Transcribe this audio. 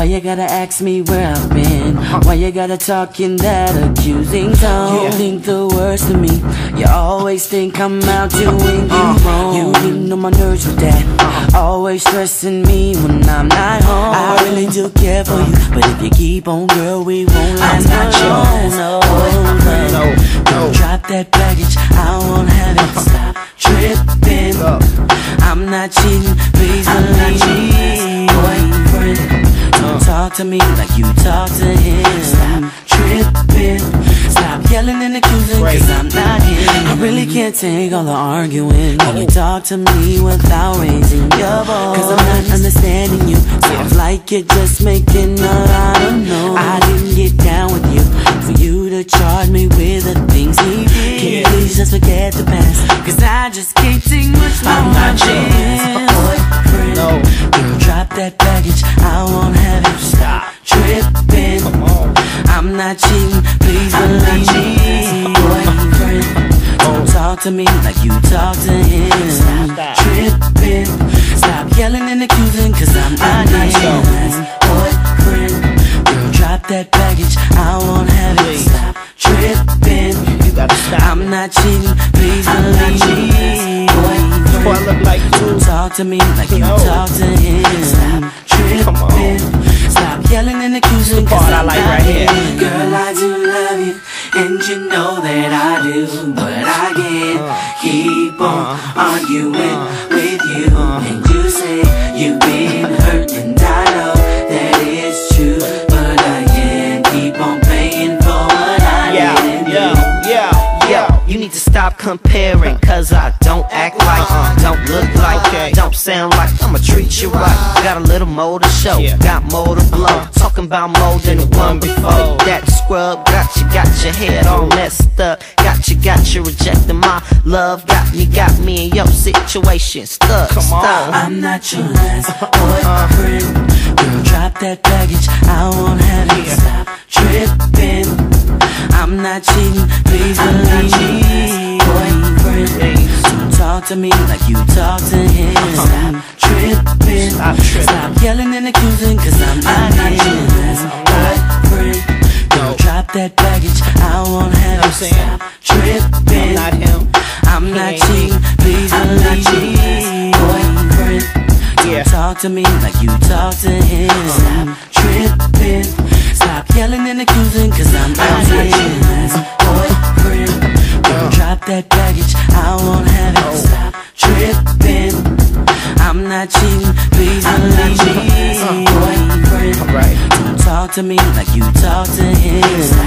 Why you gotta ask me where I've been? Why you gotta talk in that accusing tone? You think the worst of me. You always think I'm out doing you uh-huh. wrong. You getting on my nerves with uh-huh. that. Always stressing me when I'm not home. I really do care for you, but if you keep on, girl, we won't last not for long. yours. No, No, no. drop that baggage. I won't have it. Stop tripping. Uh. I'm not cheating, please believe me. Talk to me like you talk to him. Stop tripping. Stop yelling and accusing, cause I'm not him. I really can't take all the arguing. Can you talk to me without raising your voice? Cause I'm not understanding you. Sounds like you're just making a lot of noise. I didn't get down with you for you to charge me with the things he did. Can you please just forget the past? Cause I just can't take much more. I'm not of cheating, please believe me. Boyfriend, don't talk to me like you talk to him. Stop. Tripping, stop yelling and accusing, cause I'm not yours. Boyfriend, girl, drop that baggage. I won't have it. Stop tripping. You gotta stop. I'm not cheating, please I'm not believe me. Boy, I look like you. don't talk to me like you talk to him. Stop Come on. tripping. Stop yelling and accusing. cause I I'm like not right here. You know that I do. But I can't keep on arguing with you. And you say you've been hurt, and I know that it's true. But I can't keep on paying for what I Yeah, didn't do. yeah, yeah, yeah. You need to stop comparing, cause I don't act like, uh-uh. don't look like, don't sound like, I'ma treat you right. Got a little more to show, Yeah. got more to blow. Uh-huh. Talking about more than the one before. Oh. That scrub got you, got your head all messed up. Got you, got you rejecting my love. Got me, got me in your situation stuck. Come on. stuck. I'm not your last boyfriend. Uh-huh. Girl, drop that baggage. I won't have you stop tripping. I'm not cheating, please believe me. Boyfriend, don't talk to me like you talk to him. Uh-huh. Stop tripping. Stop tripping. Stop yelling and accusing, cause I'm not I'm not him. I'm not cheating, please I'm not me. Boyfriend, Yeah. Uh-huh. Uh. Oh. Uh. don't talk to me like you talk to him. Stop tripping, stop yelling and accusing, cause I'm not not him. Boyfriend, girl, drop that baggage, I won't have it. Stop tripping, I'm not cheating, please believe me. Boyfriend, Right. don't talk to me like you talk to him.